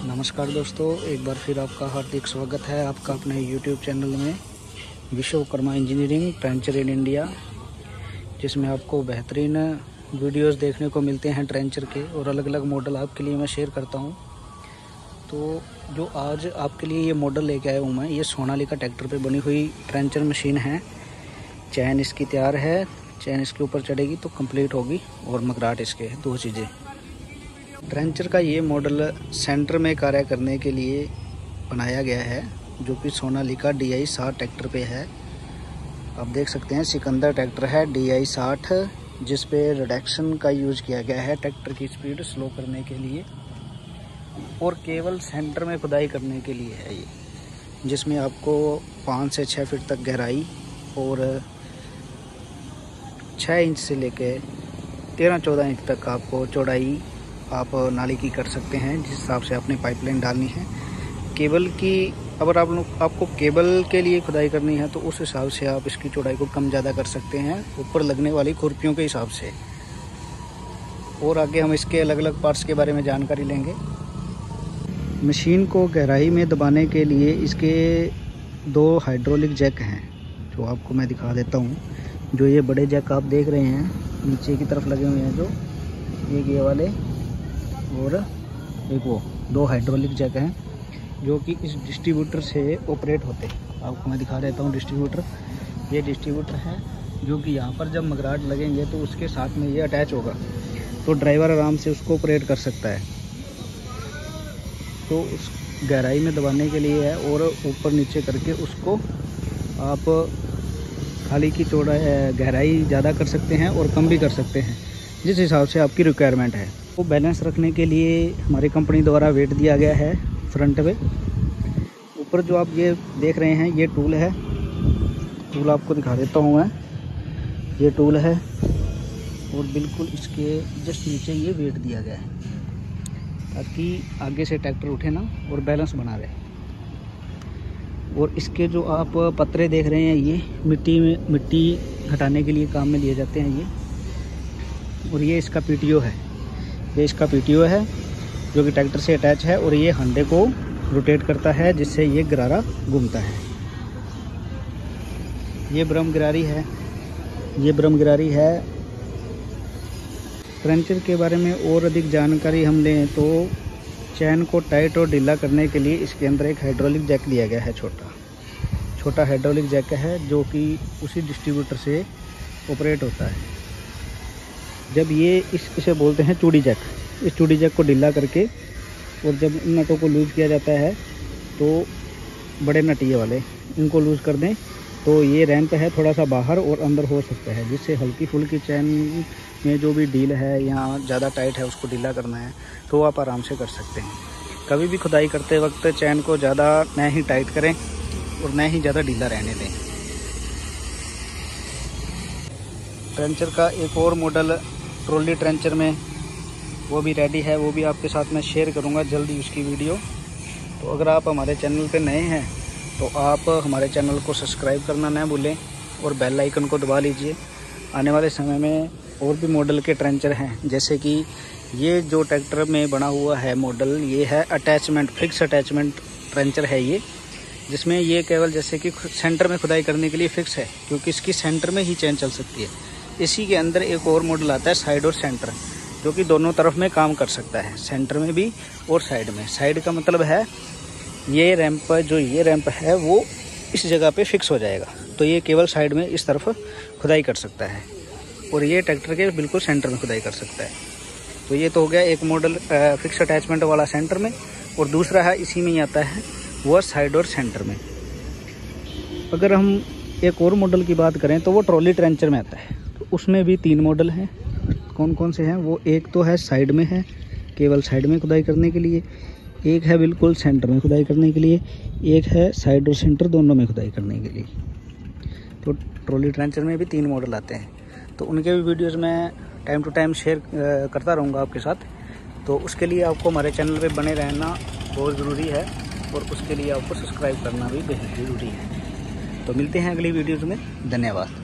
नमस्कार दोस्तों, एक बार फिर आपका हार्दिक स्वागत है आपका अपने YouTube चैनल में, Vishwakarma engineering trencher in India जिसमें आपको बेहतरीन वीडियोस देखने को मिलते हैं ट्रेंचर के और अलग अलग मॉडल आपके लिए मैं शेयर करता हूँ। तो जो आज आपके लिए ये मॉडल लेके आया हूँ मैं, ये सोनाली का ट्रैक्टर पर बनी हुई ट्रेंचर मशीन है। चैन इसकी तैयार है चैन इसके ऊपर चढ़ेगी तो कंप्लीट होगी और मकराट इसके दो चीज़ें। ट्रेंचर का ये मॉडल सेंटर में कार्य करने के लिए बनाया गया है, जो कि सोनालिका डी आई साठ ट्रैक्टर पे है। आप देख सकते हैं, सिकंदर ट्रैक्टर है, डी आई साठ, जिस पे रिडक्शन का यूज़ किया गया है ट्रैक्टर की स्पीड स्लो करने के लिए, और केवल सेंटर में खुदाई करने के लिए है ये, जिसमें आपको पाँच से छः फीट तक गहराई और छः इंच से लेके तेरह चौदह इंच तक आपको चौड़ाई आप नाली की कर सकते हैं, जिस हिसाब से आपने पाइपलाइन डालनी है। केबल की, अगर आप लोग, आपको केबल के लिए खुदाई करनी है तो उस हिसाब से आप इसकी चौड़ाई को कम ज़्यादा कर सकते हैं, ऊपर लगने वाली खुरपियों के हिसाब से। और आगे हम इसके अलग अलग पार्ट्स के बारे में जानकारी लेंगे। मशीन को गहराई में दबाने के लिए इसके दो हाइड्रोलिक जैक हैं, जो आपको मैं दिखा देता हूँ। जो ये बड़े जैक आप देख रहे हैं, नीचे की तरफ़ लगे हुए हैं जो ये ये वाले। और एक वो दो हाइड्रोलिक जैक हैं, जो कि इस डिस्ट्रीब्यूटर से ऑपरेट होते हैं। आपको मैं दिखा देता हूँ डिस्ट्रीब्यूटर ये डिस्ट्रीब्यूटर है, जो कि यहाँ पर जब मगराट लगेंगे तो उसके साथ में ये अटैच होगा। तो ड्राइवर आराम से उसको ऑपरेट कर सकता है। तो उस गहराई में दबाने के लिए है और ऊपर नीचे करके उसको आप खाली की चौड़ा गहराई ज़्यादा कर सकते हैं और कम भी कर सकते हैं। जिस हिसाब से आपकी रिक्वायरमेंट है। वो बैलेंस रखने के लिए हमारी कंपनी द्वारा वेट दिया गया है फ्रंट पे। ऊपर जो आप ये देख रहे हैं, ये टूल है। टूल आपको दिखा देता हूँ मैं। ये टूल है और बिल्कुल इसके जस्ट नीचे ये वेट दिया गया है, ताकि आगे से ट्रैक्टर उठे ना और बैलेंस बना रहे। और इसके जो आप पत्रे देख रहे हैं, ये मिट्टी में, मिट्टी हटाने के लिए काम में लिए जाते हैं ये। और ये इसका पीटीओ है। ये इसका पीटीओ है, जो कि ट्रैक्टर से अटैच है और ये हंडे को रोटेट करता है, जिससे ये गरारा घूमता है। ये ब्रह्म गिरारी है। ये ब्रह्म गिरारी है। ट्रेंचर के बारे में और अधिक जानकारी हम लें तो चैन को टाइट और ढीला करने के लिए इसके अंदर एक हाइड्रोलिक जैक दिया गया है छोटा। छोटा हाइड्रोलिक जैक है, जो कि उसी डिस्ट्रीब्यूटर से ऑपरेट होता है। जब ये इस इसे बोलते हैं चूड़ी जैक। इस चूड़ी जैक को ढीला करके और जब इन नटों को लूज़ किया जाता है तो बड़े नटिए वाले इनको लूज़ कर दें। तो ये रैंप है थोड़ा सा बाहर और अंदर हो सकता है, जिससे हल्की फुल्की चैन में जो भी डील है या ज़्यादा टाइट है, उसको ढीला करना है तो आप आराम से कर सकते हैं। कभी भी खुदाई करते वक्त चैन को ज़्यादा न ही टाइट करें और न ही ज़्यादा ढीला रहने दें। ट्रेंचर का एक और मॉडल ट्रॉली ट्रेंचर में वो भी रेडी है, वो भी आपके साथ मैं शेयर करूँगा जल्दी उसकी वीडियो तो अगर आप हमारे चैनल पर नए हैं तो आप हमारे चैनल को सब्सक्राइब करना ना भूलें और बेल आइकन को दबा लीजिए। आने वाले समय में और भी मॉडल के ट्रेंचर हैं, जैसे कि ये जो ट्रैक्टर में बना हुआ है मॉडल ये है अटैचमेंट फिक्स अटैचमेंट ट्रेंचर है ये, जिसमें ये केवल जैसे कि सेंटर में खुदाई करने के लिए फिक्स है, क्योंकि इसकी सेंटर में ही चैन चल सकती है। इसी के अंदर एक और मॉडल आता है साइड और सेंटर जो कि दोनों तरफ़ में काम कर सकता है सेंटर में भी और साइड में। साइड का मतलब है, ये रैंप जो ये रैंप है, वो इस जगह पे फिक्स हो जाएगा। तो ये केवल साइड में इस तरफ़ खुदाई कर सकता है और ये ट्रैक्टर के बिल्कुल सेंटर में खुदाई कर सकता है। तो ये तो हो गया एक मॉडल फिक्स अटैचमेंट वाला सेंटर में और दूसरा है, इसी में ही आता है, वो साइड और सेंटर में। अगर हम एक और मॉडल की बात करें तो वो ट्रॉली ट्रेंचर में आता है। उसमें भी तीन मॉडल हैं। कौन कौन से हैं? वो एक तो है साइड में है, केवल साइड में खुदाई करने के लिए। एक है बिल्कुल सेंटर में खुदाई करने के लिए। एक है साइड और सेंटर दोनों में खुदाई करने के लिए। तो ट्रॉली ट्रेंचर में भी तीन मॉडल आते हैं। तो उनके भी वीडियोस मैं टाइम टू टाइम शेयर करता रहूँगा आपके साथ। तो उसके लिए आपको हमारे चैनल पे बने रहना बहुत ज़रूरी है और उसके लिए आपको सब्सक्राइब करना भी बेहद ज़रूरी है। तो मिलते हैं अगली वीडियोज़ में। धन्यवाद।